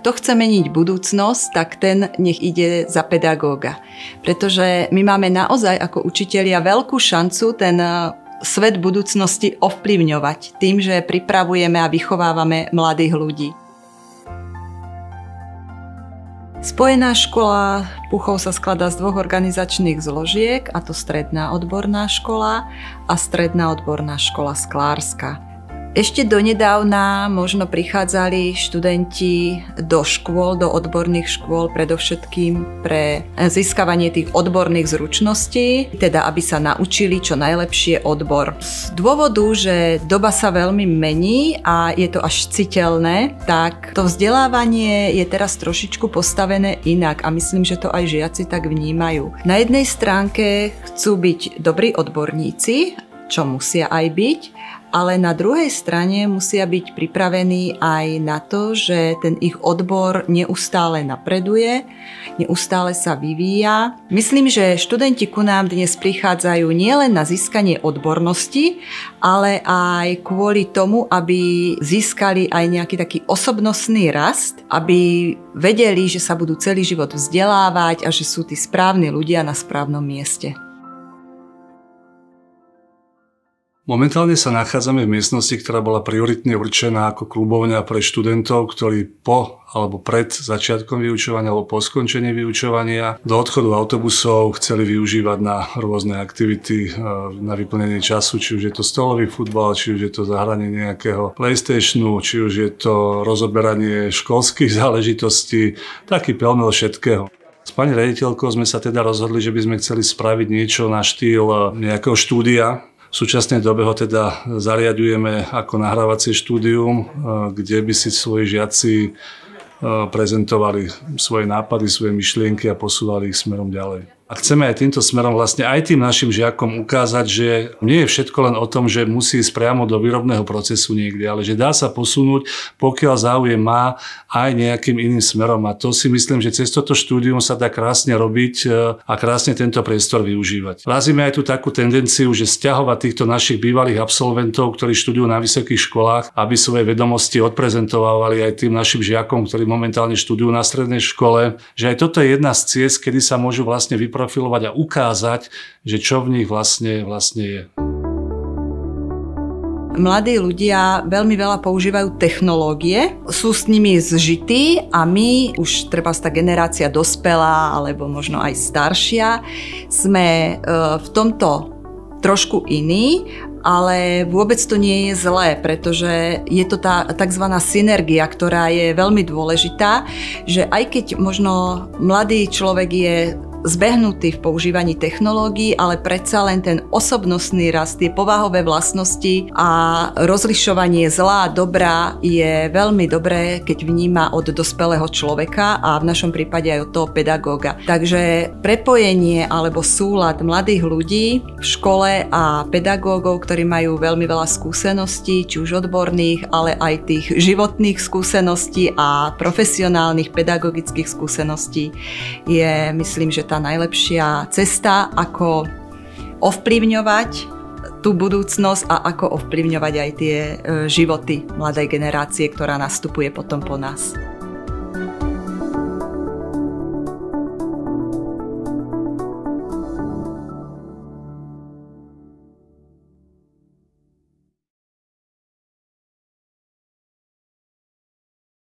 kto chce meniť budúcnosť, tak ten nech ide za pedagóga. Pretože my máme naozaj ako učitelia veľkú šancu ten e, svet budúcnosti ovplyvňovať tým, že pripravujeme a vychovávame mladých ľudí. Spojená škola Puchov sa skladá z dvoch organizačných zložiek, a to Stredná odborná škola a Stredná odborná škola Sklárska. Ešte donedávna možno prichádzali študenti do škôl, do odborných škôl, predovšetkým pre získavanie tých odborných zručností, teda aby sa naučili čo najlepšie odbor. Z dôvodu, že doba sa veľmi mení a je to až citeľné, tak to vzdelávanie je teraz trošičku postavené inak a myslím, že to aj žiaci tak vnímajú. Na jednej stránke chcú byť dobrí odborníci, čo musia aj byť, ale na druhej strane musia byť pripravení aj na to, že ten ich odbor neustále napreduje, neustále sa vyvíja. Myslím, že študenti ku nám dnes prichádzajú nielen na získanie odbornosti, ale aj kvôli tomu, aby získali aj nejaký taký osobnostný rast, aby vedeli, že sa budú celý život vzdelávať a že sú tí správni ľudia na správnom mieste. Momentálne sa nachádzame v miestnosti, ktorá bola prioritne určená ako klubovňa pre študentov, ktorí po alebo pred začiatkom vyučovania alebo po skončení vyučovania do odchodu autobusov chceli využívať na rôzne aktivity, e, na vyplnenie času, či už je to stolový futbal, či už je to zahranie nejakého PlayStationu, či už je to rozoberanie školských záležitostí, taký pelmel všetkého. S pani rediteľkou sme sa teda rozhodli, že by sme chceli spraviť niečo na štýl nejakého štúdia, v súčasnej dobe ho teda zariadujeme ako nahrávacie štúdium, eh, kde by si svoji žiaci eh, prezentovali svoje nápady, svoje myšlienky a posúvali ich smerom ďalej. A chceme aj týmto smerom vlastne aj tým našim žiakom ukázať, že nie je všetko len o tom, že musí ísť priamo do výrobného procesu niekde, ale že dá sa posunúť, pokiaľ záujem má aj nejakým iným smerom. A to si myslím, že cez toto štúdium sa dá krásne robiť e, a krásne tento priestor využívať. Razíme aj tú takú tendenciu, že stiahovať týchto našich bývalých absolventov, ktorí študujú na vysokých školách, aby svoje vedomosti odprezentovali aj tým našim žiakom, ktorí momentálne študujú na strednej škole, že aj toto je jedna z ciest, kedy sa môžu vlastne vypracovať vyprofilovať a ukázať, že čo v nich vlastne, vlastne je. Mladí ľudia veľmi veľa používajú technológie, sú s nimi zžití a my, už treba tá generácia dospelá alebo možno aj staršia, sme e, v tomto trošku iní, ale vôbec to nie je zlé, pretože je to tá tzv. synergia, ktorá je veľmi dôležitá, že aj keď možno mladý človek je zbehnutý v používaní technológií, ale predsa len ten osobnostný rast, tie povahové vlastnosti a rozlišovanie zlá a dobrá je veľmi dobré, keď vníma od dospelého človeka a v našom prípade aj od toho pedagóga. Takže prepojenie alebo súlad mladých ľudí v škole a pedagógov, ktorí majú veľmi veľa skúseností, či už odborných, ale aj tých životných skúseností a profesionálnych pedagogických skúseností, je myslím, že tá najlepšia cesta, ako ovplyvňovať tú budúcnosť a ako ovplyvňovať aj tie e, životy mladej generácie, ktorá nastupuje potom po nás.